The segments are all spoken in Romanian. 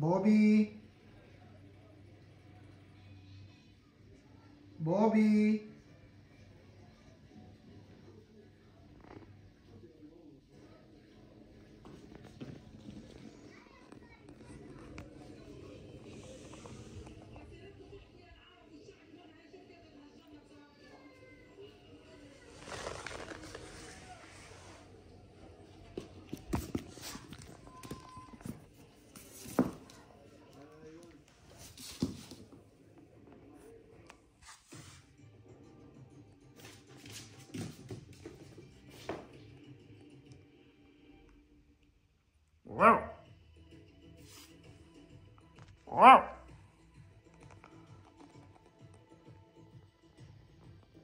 Bobby. Bobby. Uau! Uau!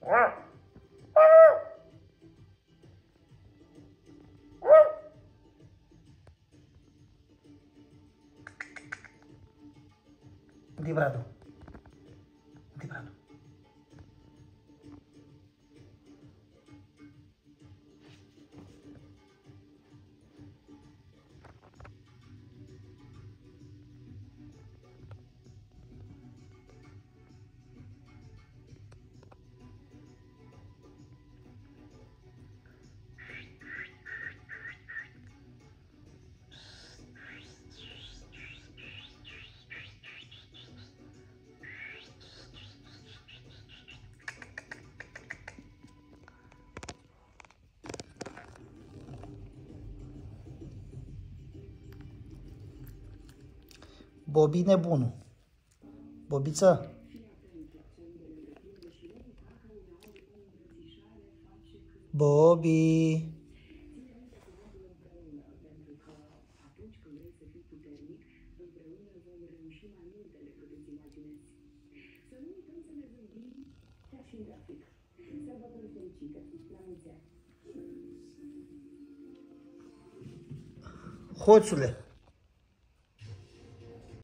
Uau! Librado. Bobby nebunul. Bobiță. Bobby. Hoțule.